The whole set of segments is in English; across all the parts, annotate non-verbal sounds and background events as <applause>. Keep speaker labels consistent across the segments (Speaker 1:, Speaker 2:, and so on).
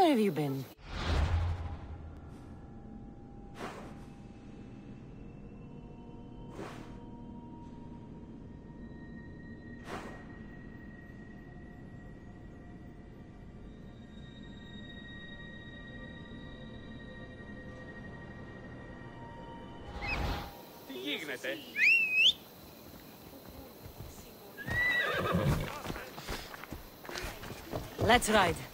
Speaker 1: Where have you been?
Speaker 2: Τι γίνεται.
Speaker 1: Let's ride.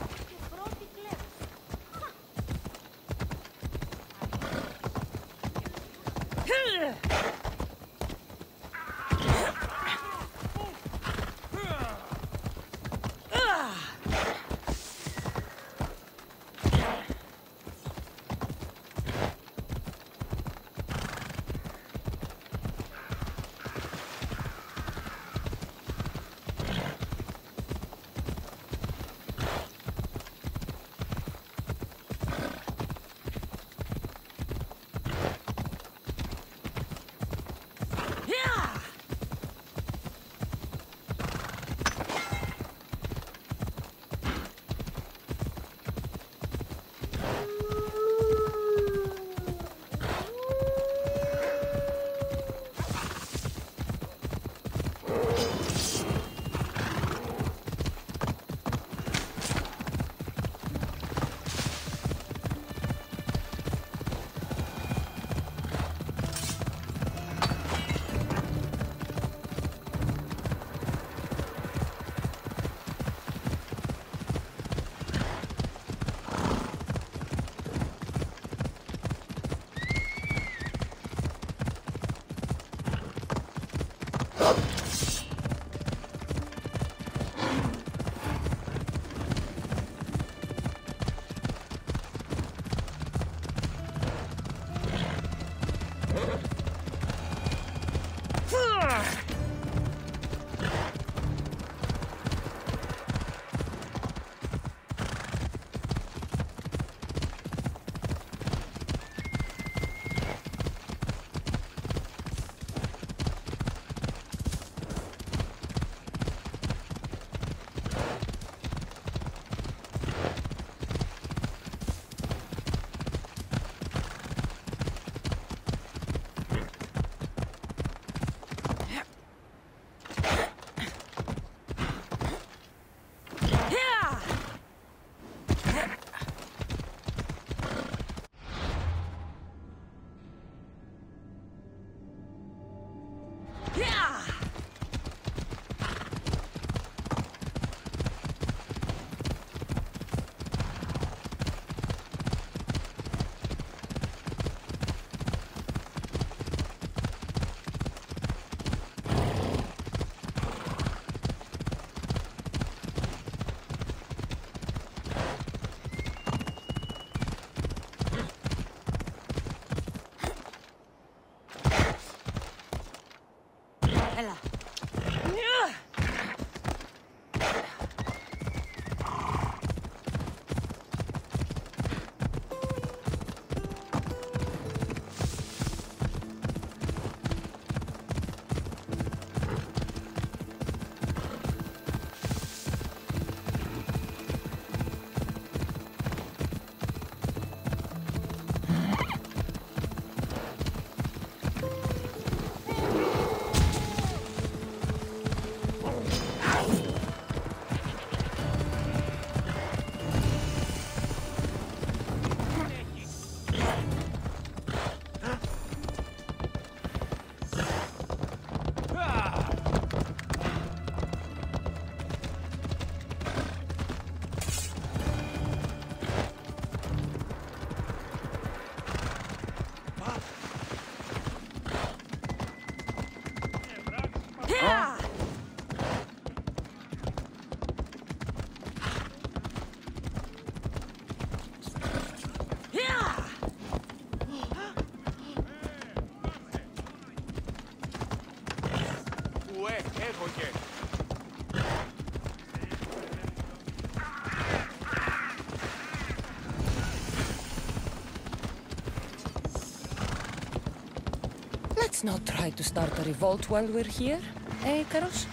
Speaker 1: Let's not try to start a revolt while we're here, eh, Karos?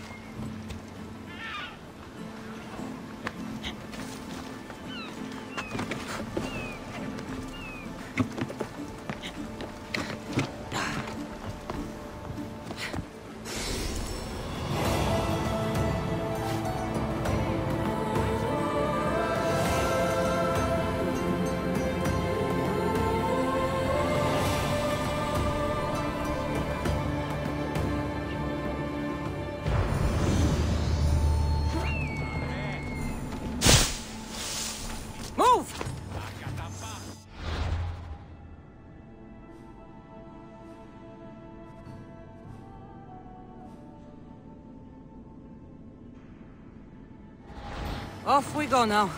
Speaker 1: Go now.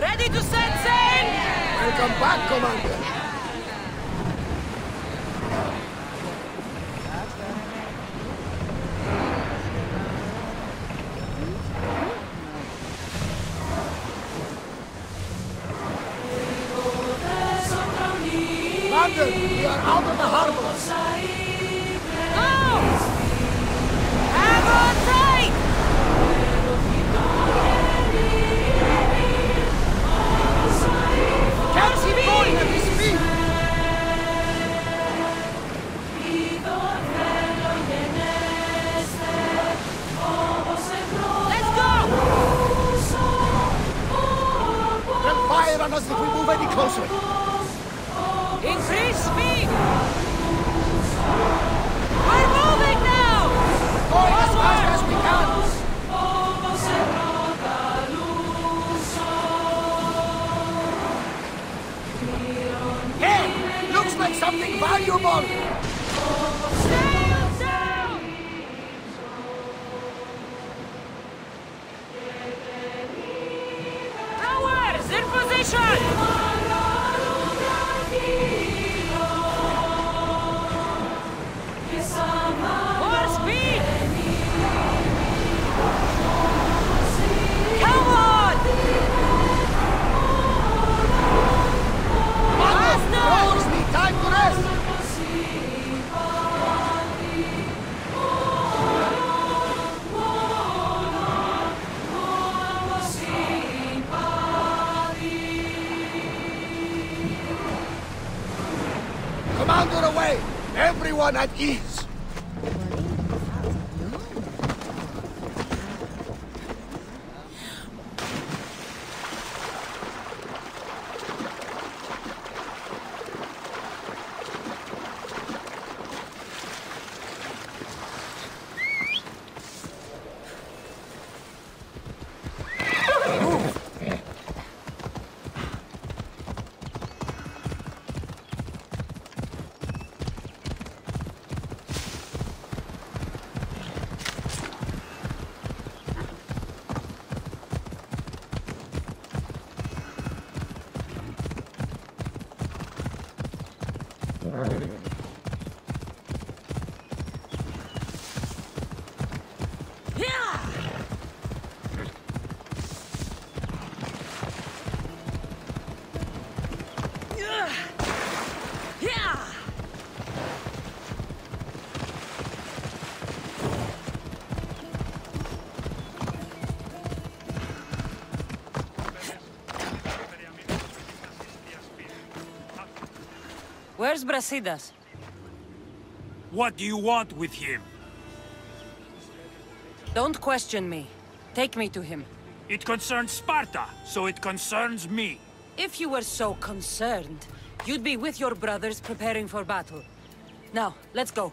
Speaker 1: Ready to set sail!
Speaker 3: Welcome
Speaker 1: Where's Brasidas?
Speaker 4: What do you want with him?
Speaker 1: Don't question me. Take me to him.
Speaker 4: It concerns Sparta, so it concerns me.
Speaker 1: If you were so concerned, you'd be with your brothers preparing for battle. Now, let's go.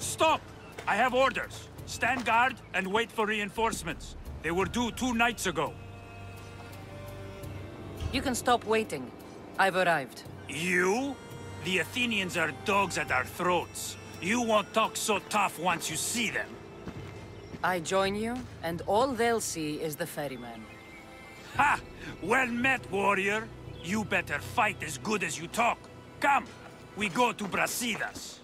Speaker 4: Stop! I have orders. Stand guard and wait for reinforcements. They were due two nights ago.
Speaker 1: You can stop waiting. I've arrived.
Speaker 4: You? The Athenians are dogs at our throats. You won't talk so tough once you see them.
Speaker 1: I join you, and all they'll see is the ferryman.
Speaker 4: Ha! Well met, warrior. You better fight as good as you talk. Come, we go to Brasidas.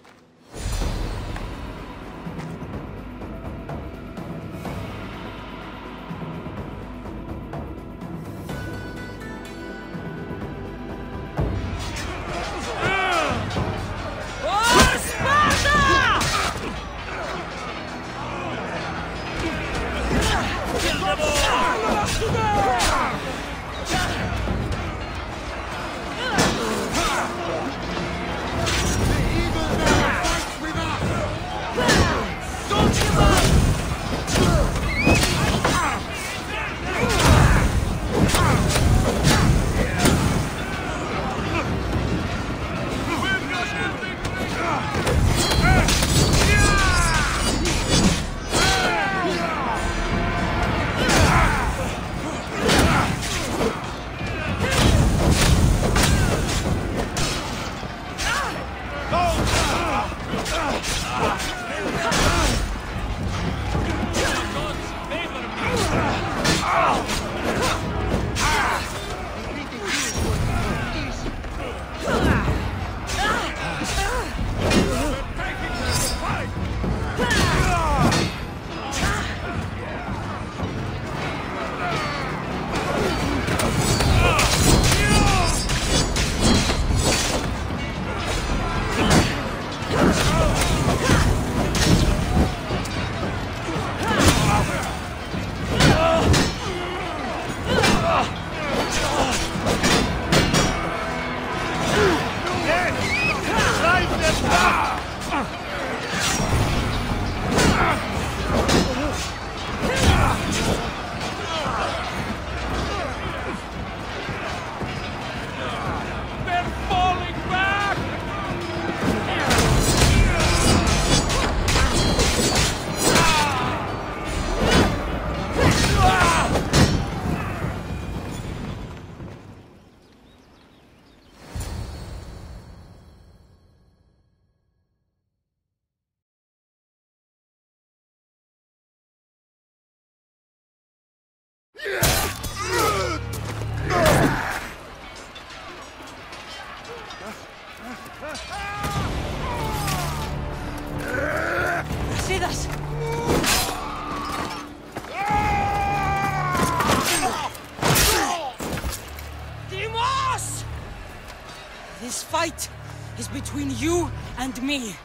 Speaker 1: and me.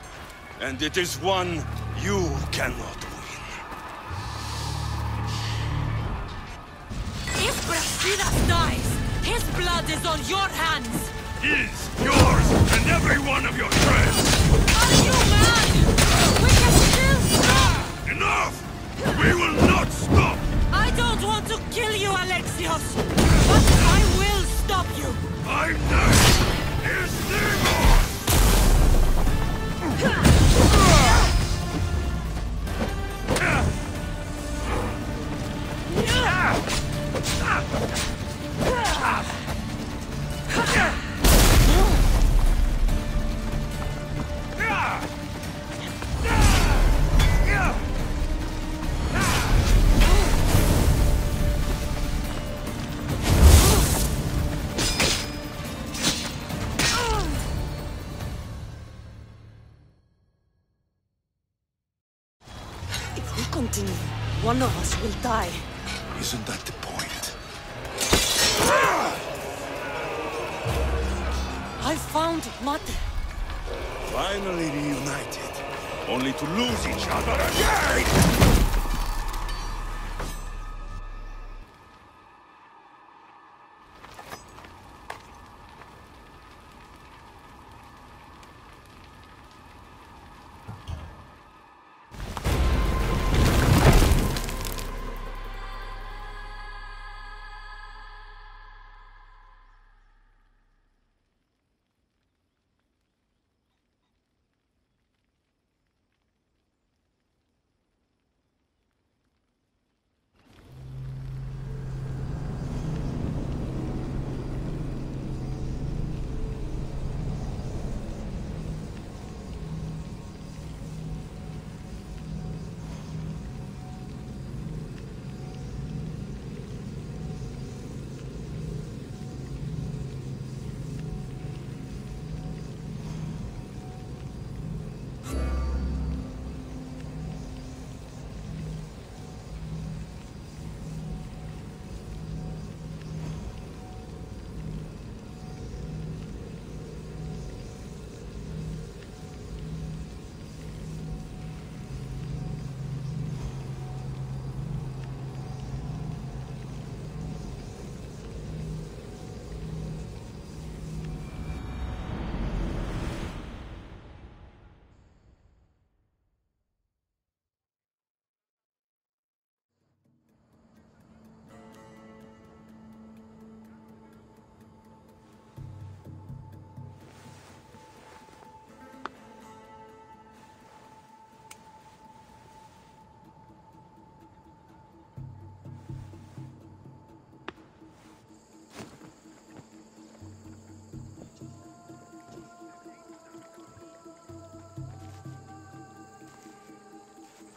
Speaker 5: And it is one you cannot win.
Speaker 1: If Brasidas dies, his blood is on your hands!
Speaker 6: Is yours and every one of your inside.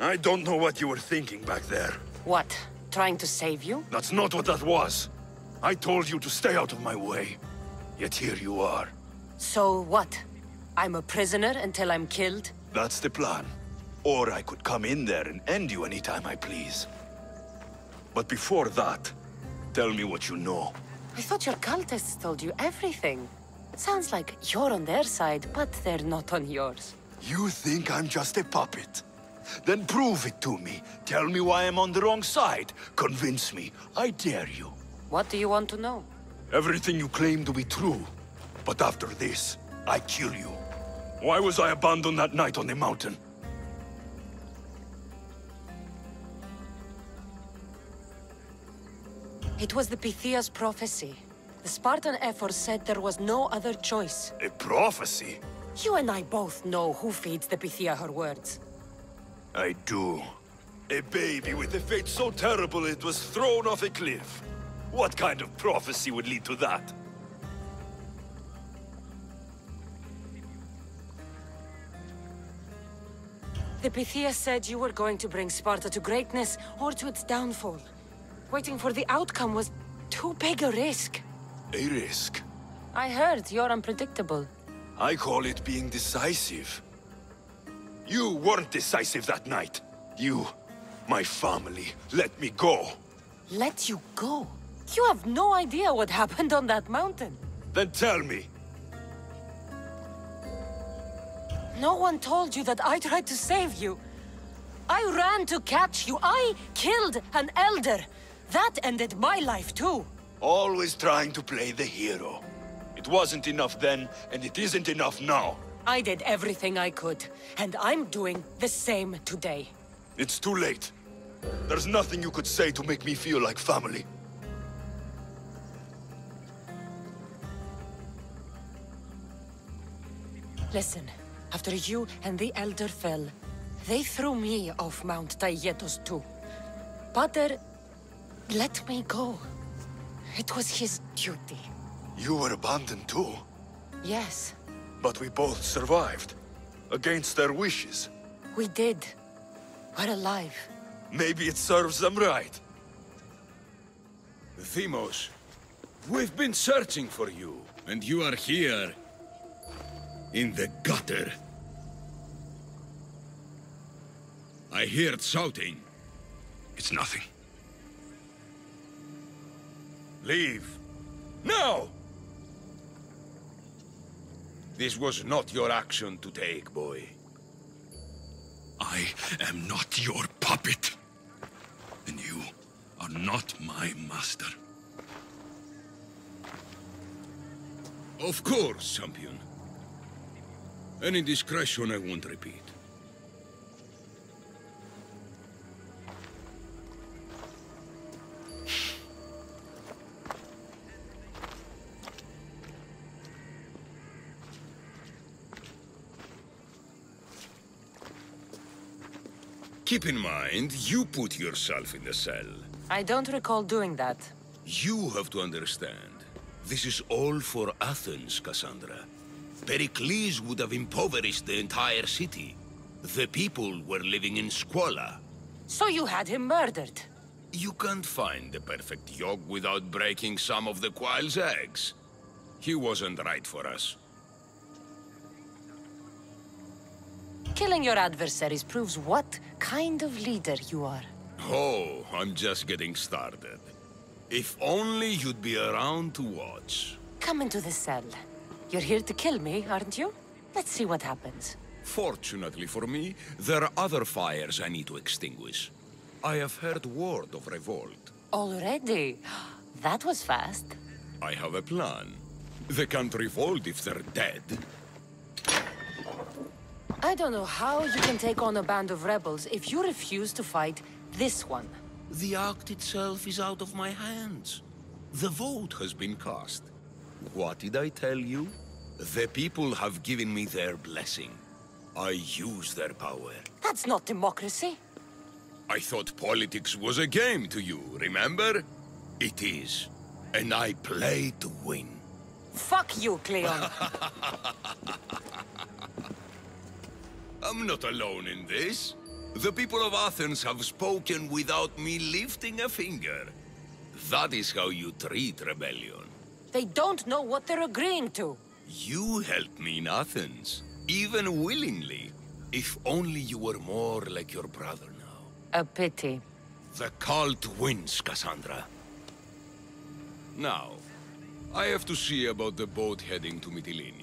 Speaker 1: I don't
Speaker 6: know what you were thinking back there.
Speaker 1: What? Trying to save you?
Speaker 6: That's not what that was. I told you to stay out of my way. Yet here you are.
Speaker 1: So what? I'm a prisoner until I'm killed?
Speaker 6: That's the plan. Or I could come in there and end you anytime I please. But before that, tell me what you know.
Speaker 1: I thought your cultists told you everything. Sounds like you're on their side, but they're not on yours.
Speaker 6: You think I'm just a puppet? Then prove it to me. Tell me why I'm on the wrong side. Convince me. I dare you.
Speaker 1: What do you want to know?
Speaker 6: Everything you claim to be true. But after this, I kill you. Why was I abandoned that night on the mountain?
Speaker 1: It was the Pythia's prophecy. The Spartan Ephor said there was no other choice.
Speaker 6: A prophecy?
Speaker 1: You and I both know who feeds the Pythia her words.
Speaker 6: I do. A baby with a fate so terrible it was thrown off a cliff. What kind of prophecy would lead to that?
Speaker 1: The Pythia said you were going to bring Sparta to greatness or to its downfall. Waiting for the outcome was too big a risk.
Speaker 6: A risk.
Speaker 1: I heard you're unpredictable.
Speaker 6: I call it being decisive. You weren't decisive that night. You, my family, let me go.
Speaker 1: Let you go? You have no idea what happened on that mountain.
Speaker 6: Then tell me,
Speaker 1: No one told you that I tried to save you. I ran to catch you. I killed an elder. That ended my life too.
Speaker 6: always trying to play the hero. It wasn't enough then, and it isn't enough now.
Speaker 1: I did everything I could, and I'm doing the same today.
Speaker 6: It's too late. There's nothing you could say to make me feel like family.
Speaker 1: Listen, after you and the Elder fell, they threw me off Mount Taygetos too. Pater let me go. It was his duty.
Speaker 6: You were abandoned too,
Speaker 1: Yes,
Speaker 6: but we both survived. Against their wishes.
Speaker 1: we did. We're alive.
Speaker 6: Maybe it serves them right.
Speaker 2: Deimos, we've been searching for you, and you are here. In the gutter. I heard shouting.
Speaker 6: It's nothing.
Speaker 2: Leave. Now! This was not your action to take, boy.
Speaker 6: I am not your puppet. And you are not my master.
Speaker 2: Of course, champion. Any discretion I won't repeat. Keep in mind, you put yourself in the cell.
Speaker 1: I don't recall doing that.
Speaker 2: You have to understand. This is all for Athens, Cassandra. Pericles would have impoverished the entire city. The people were living in squalor.
Speaker 1: So you had him murdered.
Speaker 2: You can't find the perfect yog without breaking some of the quail's eggs. He wasn't right for us.
Speaker 1: Killing your adversaries proves what kind of leader you are.
Speaker 2: Oh, I'm just getting started. If only you'd be around to watch.
Speaker 1: Come into the cell. You're here to kill me, aren't you? Let's see what happens.
Speaker 2: Fortunately for me, there are other fires I need to extinguish. I have heard word of revolt.
Speaker 1: Already? <gasps> That was fast.
Speaker 2: I have a plan. They can't revolt if they're dead.
Speaker 1: I don't know how you can take on a band of rebels if you refuse to fight this one.
Speaker 2: The act itself is out of my hands. The vote has been cast. What did I tell you? The people have given me their blessing. I use their power.
Speaker 1: That's not democracy.
Speaker 2: I thought politics was a game to you, remember? It is. And I play to win.
Speaker 1: Fuck you, Cleon. <laughs>
Speaker 2: I'm not alone in this. The people of Athens have spoken without me lifting a finger. That is how you treat rebellion.
Speaker 1: They don't know what they're agreeing to.
Speaker 2: You helped me in Athens, even willingly. If only you were more like your brother now.
Speaker 1: A pity.
Speaker 2: The cult wins, Cassandra. Now, I have to see about the boat heading to Mytilene.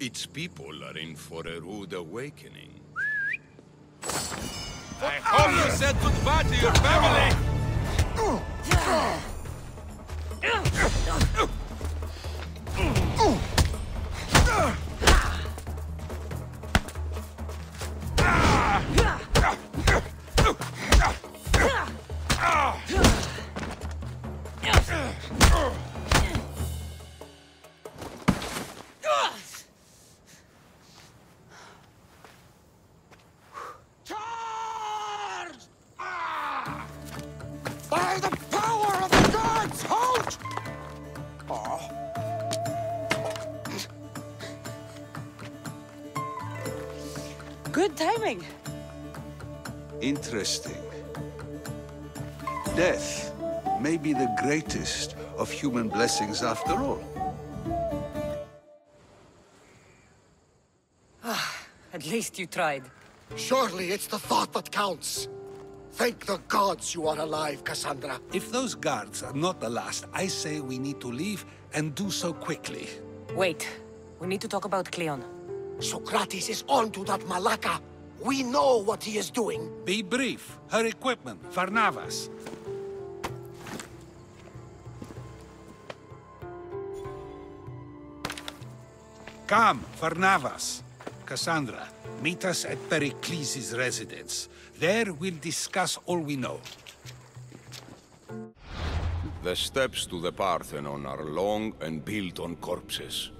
Speaker 2: Its people are in for a rude awakening.
Speaker 6: I hope you said goodbye to your family!
Speaker 1: Good timing.
Speaker 7: Interesting. Death may be the greatest of human blessings after all.
Speaker 1: Ah, at least you tried.
Speaker 3: Surely it's the thought that counts. Thank the gods you are alive, Cassandra.
Speaker 7: If those guards are not the last, I say we need to leave and do so quickly.
Speaker 1: Wait. We need to talk about Cleon.
Speaker 3: Socrates is on to that Malaka. We know what he is doing.
Speaker 7: Be brief. Her equipment, Barnabas. Come, Barnabas. Cassandra, meet us at Pericles' residence. There we'll discuss all we know.
Speaker 2: The steps to the Parthenon are long and built on corpses.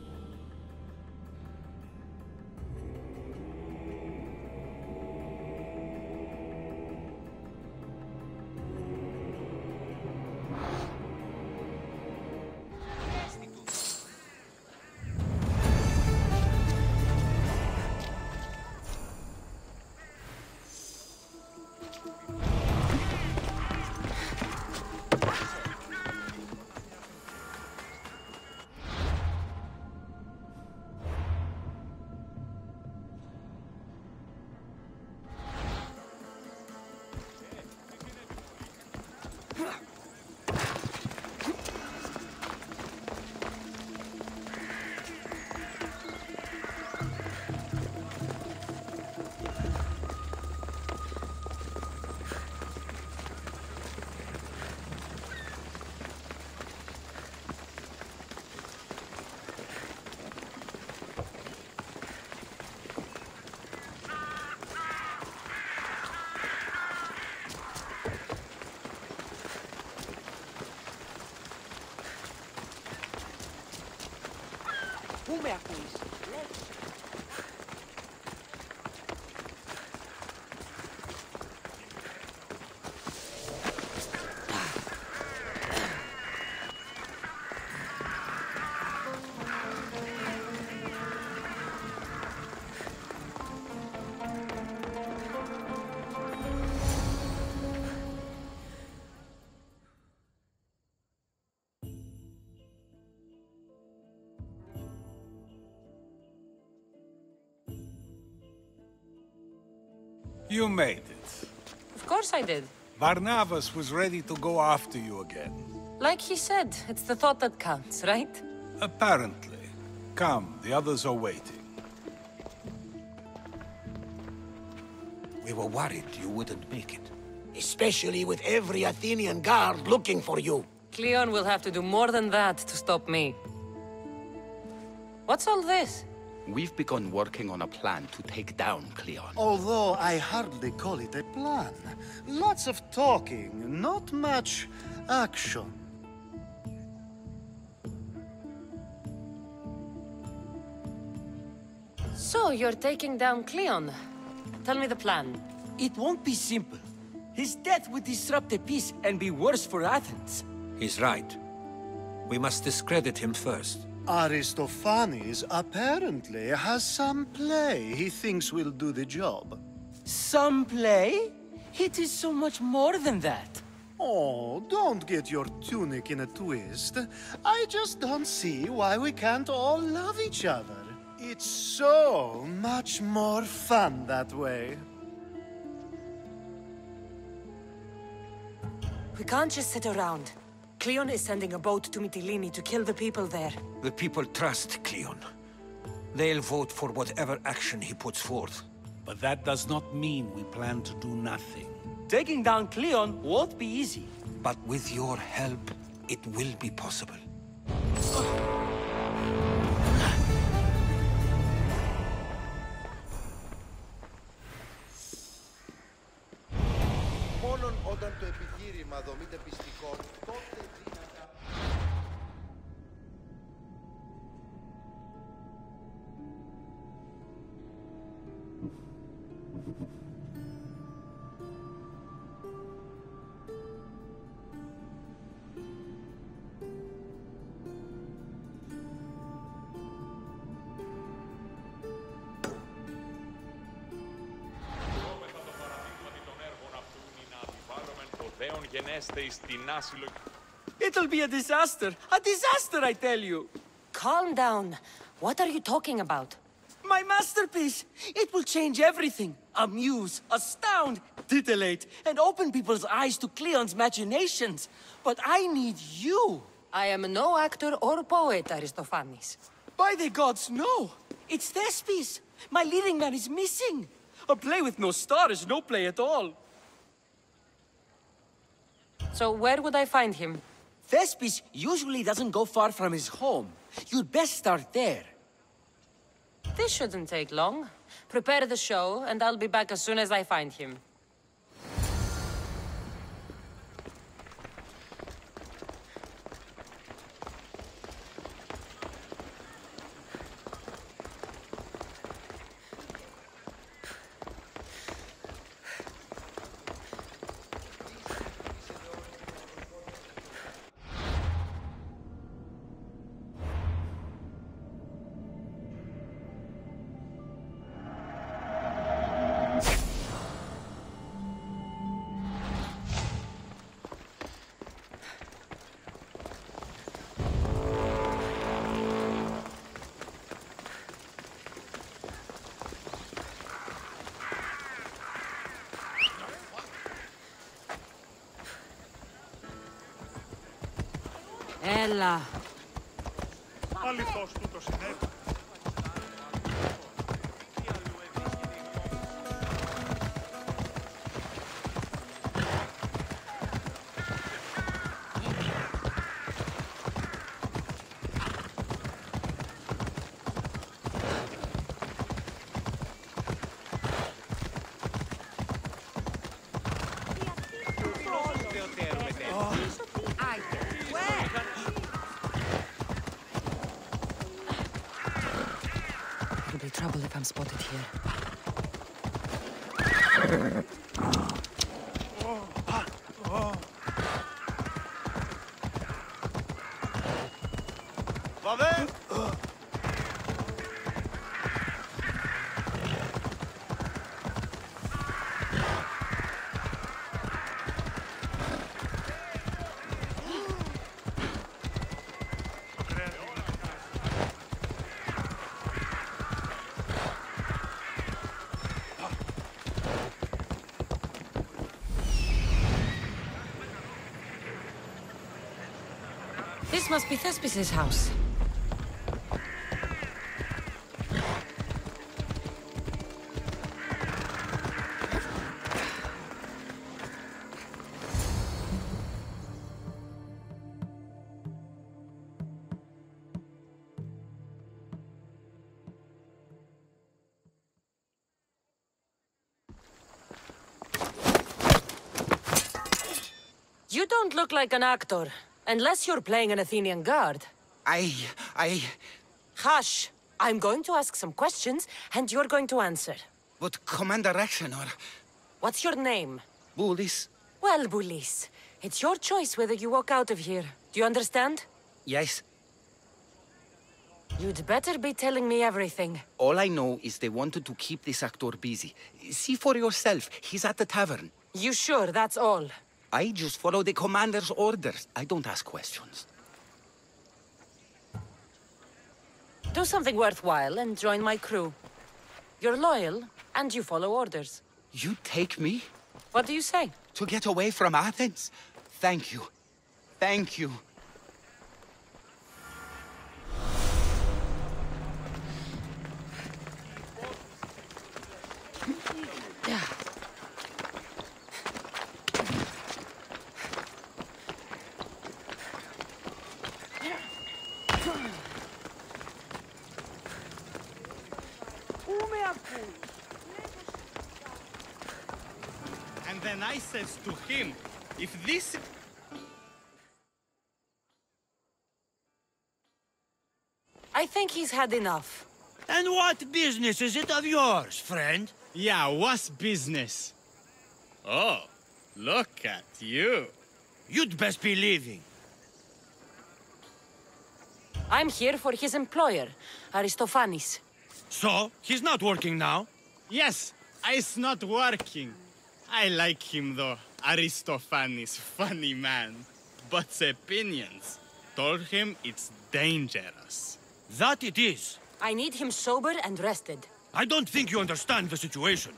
Speaker 2: cobertas.
Speaker 7: You made it.
Speaker 1: Of course I did.
Speaker 7: Barnabas was ready to go after you again.
Speaker 1: Like he said, it's the thought that counts, right?
Speaker 7: Apparently. Come, the others are waiting.
Speaker 8: We were worried you wouldn't make it.
Speaker 3: Especially with every Athenian guard looking for you.
Speaker 1: Cleon will have to do more than that to stop me. What's all this?
Speaker 8: We've begun working on a plan to take down Cleon.
Speaker 9: Although I hardly call it a plan. Lots of talking, not much action.
Speaker 1: So, you're taking down Cleon. Tell me the plan.
Speaker 10: It won't be simple. His death would disrupt the peace and be worse for Athens.
Speaker 8: He's right. We must discredit him first.
Speaker 9: Aristophanes apparently has some play he thinks will do the job.
Speaker 10: Some play? It is so much more than that.
Speaker 9: Oh, don't get your tunic in a twist. I just don't see why we can't all love each other. It's so much more fun that way.
Speaker 1: We can't just sit around. Cleon is sending a boat to Mytilene to kill the people there.
Speaker 8: The people trust Cleon. They'll vote for whatever action he puts forth.
Speaker 7: But that does not mean we plan to do nothing.
Speaker 10: Taking down Cleon won't be easy.
Speaker 8: But with your help, it will be possible.
Speaker 11: Ah. μα δομή πιστικό. δύνατα...
Speaker 10: It'll be a disaster. A disaster, I tell you.
Speaker 1: Calm down. What are you talking about?
Speaker 10: My masterpiece! It will change everything. Amuse, astound, titillate, and open people's eyes to Cleon's machinations. But I need you.
Speaker 1: I am no actor or poet, Aristophanes.
Speaker 10: By the gods, no! It's Thespis! My leading man is missing! A play with no star is no play at all.
Speaker 1: So where would I find him?
Speaker 10: Thespis usually doesn't go far from his home. You'd best start there.
Speaker 1: This shouldn't take long. Prepare the show, and I'll be back as soon as I find him. Έλα.
Speaker 4: Αληθώς τούτο συνέβη.
Speaker 1: If I'm This must be Thespis' house. You don't look like an actor, unless you're playing an Athenian guard.
Speaker 8: I... I...
Speaker 1: Hush! I'm going to ask some questions, and you're going to answer.
Speaker 8: But Commander Rexenor...
Speaker 1: What's your name?
Speaker 8: Bullis...
Speaker 1: Well, Bulis, it's your choice whether you walk out of here. Do you understand?
Speaker 8: Yes.
Speaker 1: You'd better be telling me everything.
Speaker 12: All I know is they wanted to keep this actor busy. See for yourself, he's at the tavern.
Speaker 1: You sure that's all?
Speaker 12: I just follow the commander's orders. I don't ask questions.
Speaker 1: Do something worthwhile and join my crew. You're loyal, and you follow orders.
Speaker 12: You take me
Speaker 1: What do you say?
Speaker 12: to get away from Athens? Thank you. Thank you.
Speaker 1: Yeah.
Speaker 13: And then to him, if this
Speaker 1: I think he's had enough.
Speaker 4: And what business is it of yours, friend?
Speaker 13: Yeah, what's business? Oh, look at you.
Speaker 4: You'd best be leaving.
Speaker 1: I'm here for his employer, Aristophanes.
Speaker 4: So, he's not working now?
Speaker 13: Yes, it's not working. I like him though. Aristophanes, funny man. But the opinions told him it's dangerous.
Speaker 4: That it is.
Speaker 1: I need him sober and rested.
Speaker 4: I don't think you understand the situation.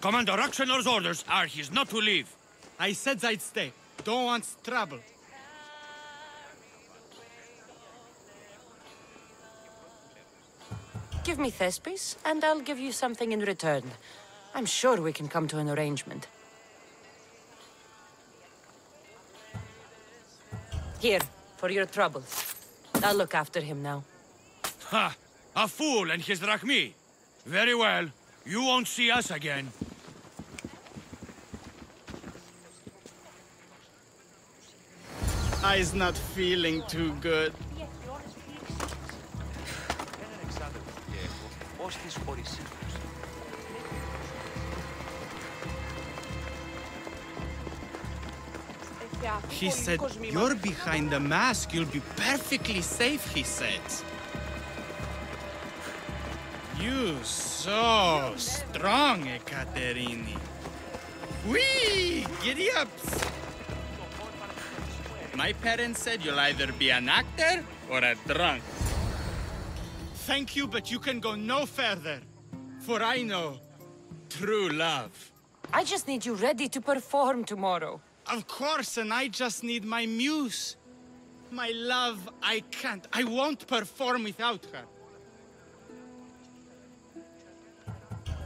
Speaker 4: Commander Rexenor's orders are he's not to leave.
Speaker 13: I said I'd stay. Don't want trouble.
Speaker 1: Give me Thespis, and I'll give you something in return. I'm sure we can come to an arrangement. Here, for your troubles. I'll look after him now.
Speaker 4: Ha! A fool and his drachmi. Very well. You won't see us again.
Speaker 13: I's not feeling too good. He said, You're behind the mask, you'll be perfectly safe, he said. You so strong, Ekaterini. Whee! Giddy ups! My parents said you'll either be an actor or a drunk. Thank you, but you can go no further. For I know true love.
Speaker 1: I just need you ready to perform tomorrow.
Speaker 13: Of course, and I just need my muse. My love, I can't. I won't perform without her.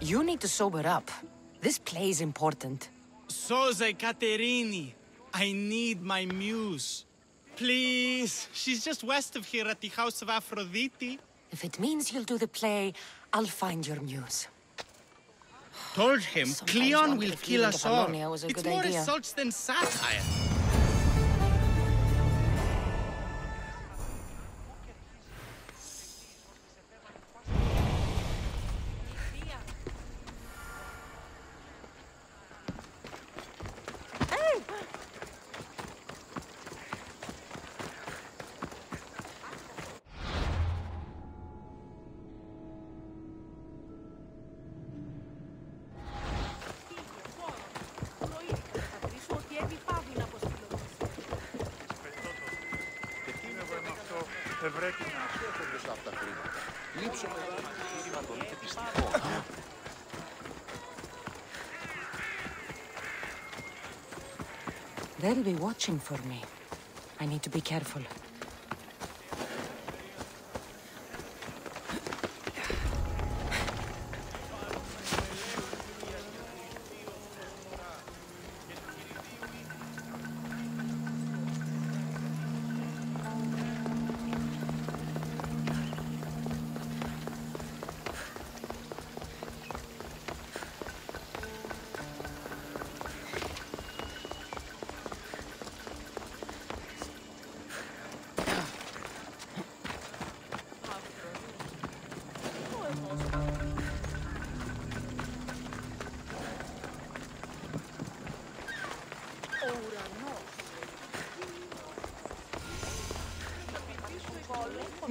Speaker 1: You need to sober up. This play is important.
Speaker 13: Soze Caterini, I need my muse. Please, she's just west of here at the House of Aphrodite.
Speaker 1: If it means you'll do the play, I'll find your muse.
Speaker 13: Told him
Speaker 1: Sometimes
Speaker 13: Cleon will kill us all.
Speaker 1: Apollonia was a
Speaker 13: It's more
Speaker 1: idea.
Speaker 13: insults than satire.
Speaker 1: Be watching for me. I need to be careful.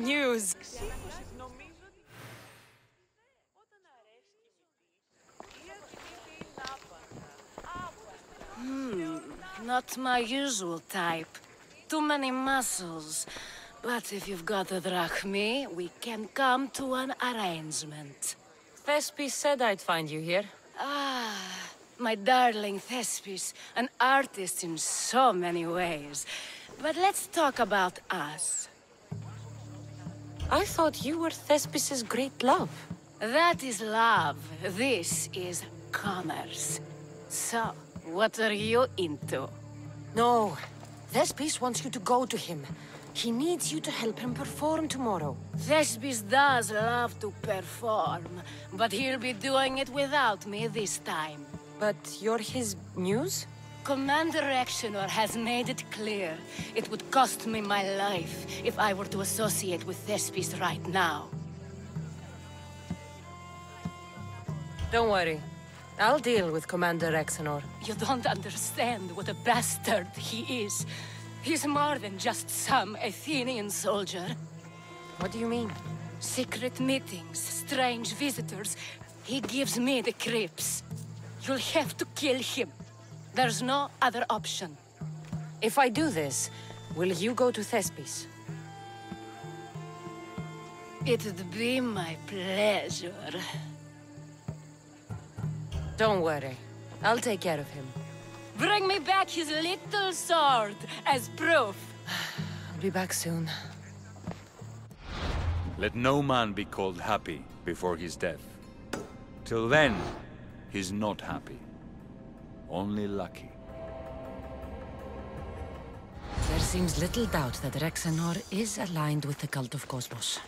Speaker 1: news.
Speaker 14: Hmm, not my usual type. Too many muscles. But if you've got the drachmi, we can come to an arrangement.
Speaker 1: Thespis said I'd find you here.
Speaker 14: Ah, my darling Thespis, an artist in so many ways. But let's talk about us.
Speaker 1: I thought you were Thespis's great love.
Speaker 14: That is love. This is commerce. So, what are you into?
Speaker 1: No. Thespis wants you to go to him. He needs you to help him perform tomorrow.
Speaker 14: Thespis does love to perform, but he'll be doing it without me this time.
Speaker 1: But you're his muse?
Speaker 14: Commander Rexenor has made it clear it would cost me my life if I were to associate with Thespis right now.
Speaker 1: Don't worry. I'll deal with Commander Rexenor.
Speaker 14: You don't understand what a bastard he is. He's more than just some Athenian soldier.
Speaker 1: What do you mean?
Speaker 14: Secret meetings, strange visitors. He gives me the creeps. You'll have to kill him. There's no other option.
Speaker 1: If I do this, will you go to Thespis?
Speaker 14: It'd be my pleasure.
Speaker 1: Don't worry. I'll take care of him.
Speaker 14: Bring me back his little sword as proof.
Speaker 1: I'll <sighs> be back soon.
Speaker 15: Let no man be called happy before his death. Till then, he's not happy. Only lucky.
Speaker 1: There seems little doubt that Rexenor is aligned with the cult of
Speaker 16: Kosmos.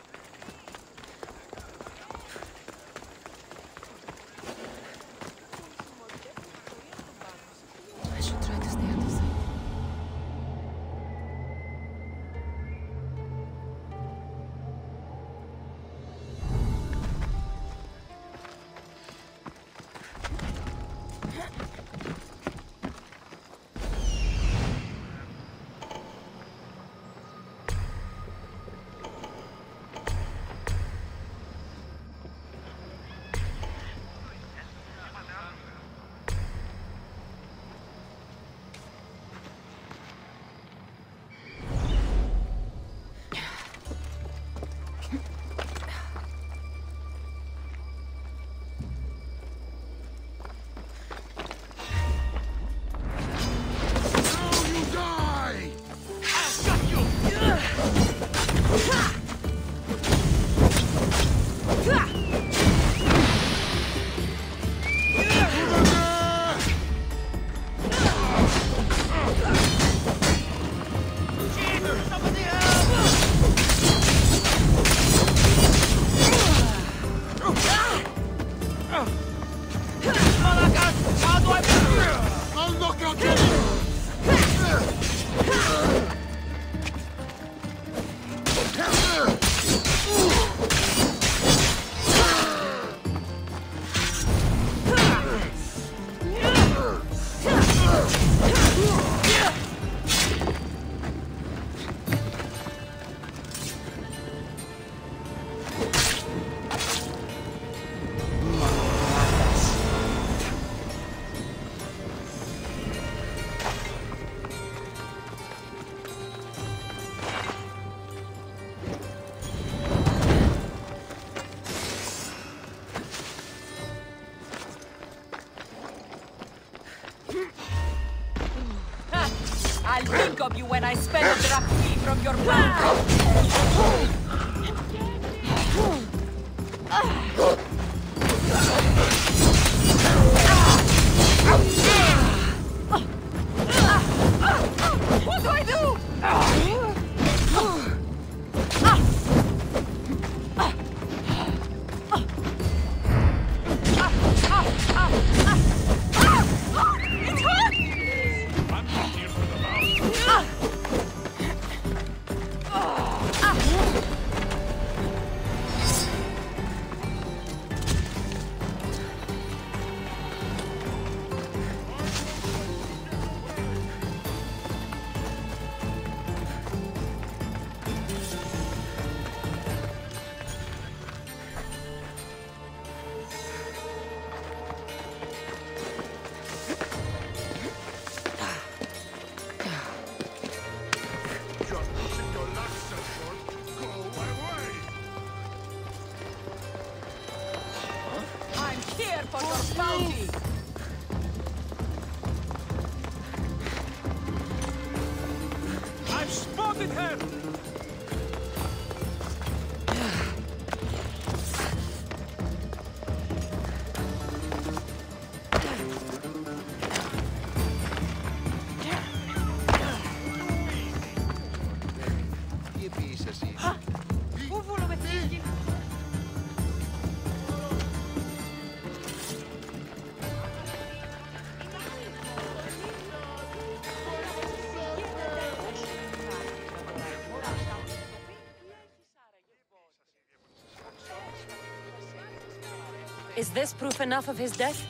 Speaker 1: Is this proof enough of his death?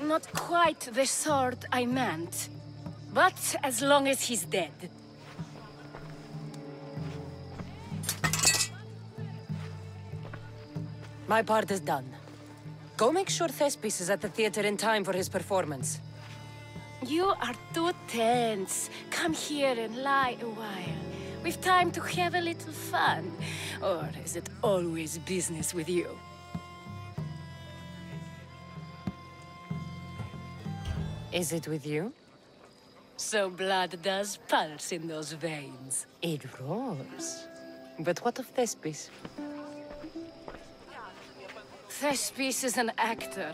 Speaker 14: Not quite the sword I meant. But as long as he's dead.
Speaker 1: My part is done. Go make sure Thespis is at the theater in time for his performance.
Speaker 14: You are too tense. Come here and lie a while. We've time to have a little fun. Or is it always business with you?
Speaker 1: Is it with you?
Speaker 14: So blood does pulse in those veins.
Speaker 1: It roars. But what of Thespis?
Speaker 14: Thespis is an actor.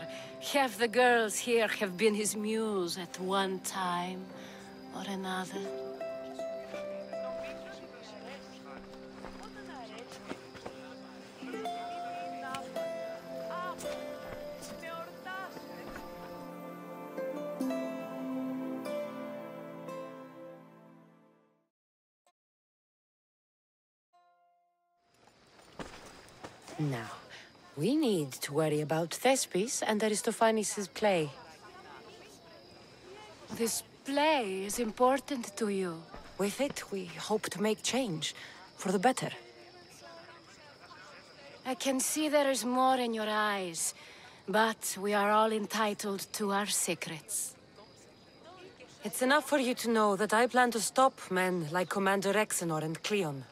Speaker 14: Half the girls here have been his muse at one time or another.
Speaker 1: Now, we need to worry about Thespis and Aristophanes' play.
Speaker 14: This play is important to you.
Speaker 1: With it, we hope to make change, for the better.
Speaker 14: I can see there is more in your eyes, but we are all entitled to our secrets.
Speaker 1: It's enough for you to know that I plan to stop men like Commander Rexenor and Cleon.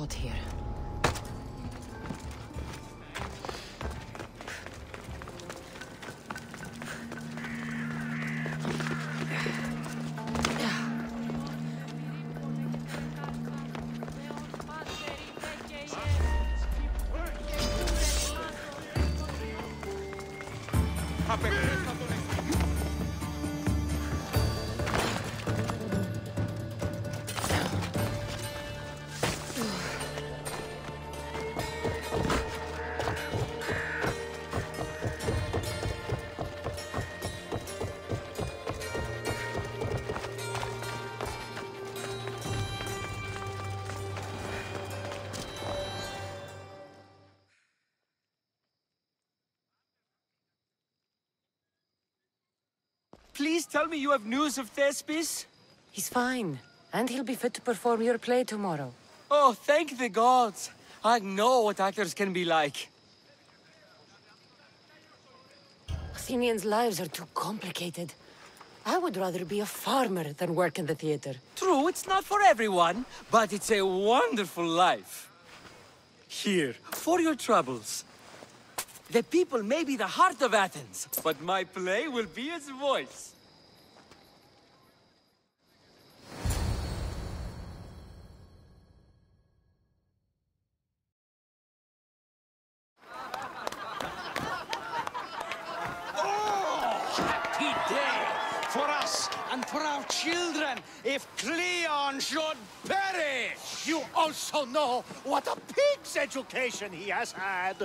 Speaker 1: Caught here.
Speaker 10: Tell me you have news of Thespis?
Speaker 1: He's fine, and he'll be fit to perform your play tomorrow.
Speaker 10: Oh, thank the gods. I know what actors can be like.
Speaker 1: Athenians' lives are too complicated. I would rather be a farmer than work in the theater.
Speaker 10: True, it's not for everyone, but it's a wonderful life. Here, for your troubles. The people may be the heart of Athens, but my play will be its voice.
Speaker 4: For our children if Cleon should perish!
Speaker 9: You also know what a pig's education he has had.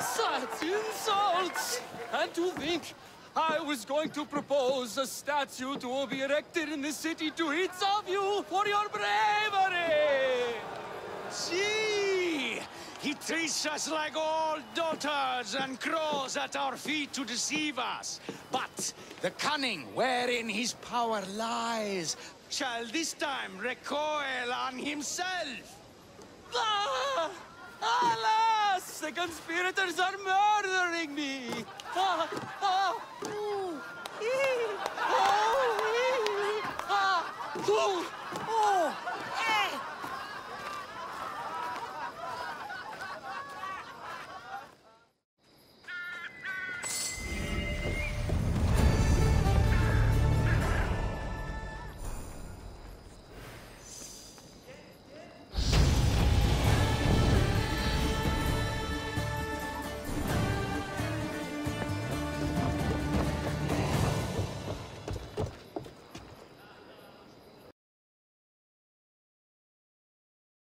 Speaker 10: Such insults! And to think I was going to propose a statue to be erected in the city to each of you for your bravery!
Speaker 4: See! He treats us like old daughters and crawls at our feet to deceive us. But the cunning wherein his power lies shall this time recoil on himself.
Speaker 10: Ah! Alas! The conspirators are murdering me! Ah! Ah! Ooh! Ee! Oh! Ee! Ah! Ooh! Oh!